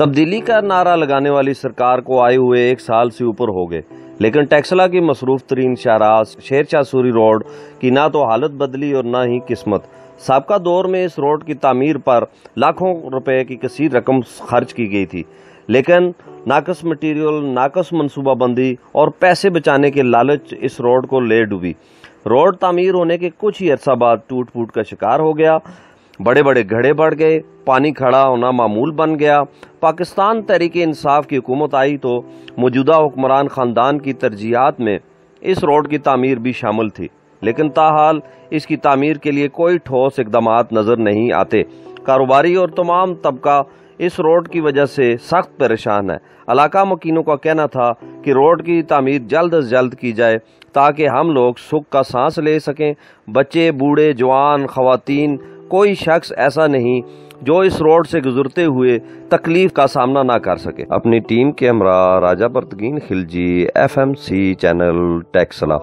تبدیلی کا نعرہ لگانے والی سرکار کو آئے ہوئے ایک سال سے اوپر ہو گئے، لیکن ٹیکسلا کی مصروف ترین شہراز شیر شاہ سوری روڈ کی نہ تو حالت بدلی اور نہ ہی قسمت۔ سابقہ دور میں اس روڈ کی تعمیر پر لاکھوں روپے کی کثیر رقم خرچ کی گئی تھی، لیکن ناقص مٹیریل، ناقص منصوبہ بندی اور پیسے بچانے کے لالچ اس روڈ کو لے ڈوبی۔ روڈ تعمیر ہونے کے کچھ ہی عرصہ بعد ٹوٹ پوٹ کا شکار ہو گیا۔ بڑے بڑے گھڑے بڑھ گئے، پانی کھڑا ہونا معمول بن گیا۔ پاکستان تحریک انصاف کی حکومت آئی تو موجودہ حکمران خاندان کی ترجیحات میں اس روڈ کی تعمیر بھی شامل تھی۔ لیکن تاحال اس کی تعمیر کے لیے کوئی ٹھوس اقدامات نظر نہیں آتے۔ کاروباری اور تمام طبقہ اس روڈ کی وجہ سے سخت پریشان ہے علاقہ مکینوں کا کہنا تھا کہ روڈ کی تعمیر جلد از جلد کی جائے تاکہ ہم لوگ سکھ کا سانس لے سکیں۔ بچے، بوڑھے، جوان، خواتین کوئی شخص ایسا نہیں جو اس روڈ سے گزرتے ہوئے تکلیف کا سامنا نہ کر سکے۔ اپنی ٹیم کے ہمراہ Raja پرتگین Khilji F M C channel Taxila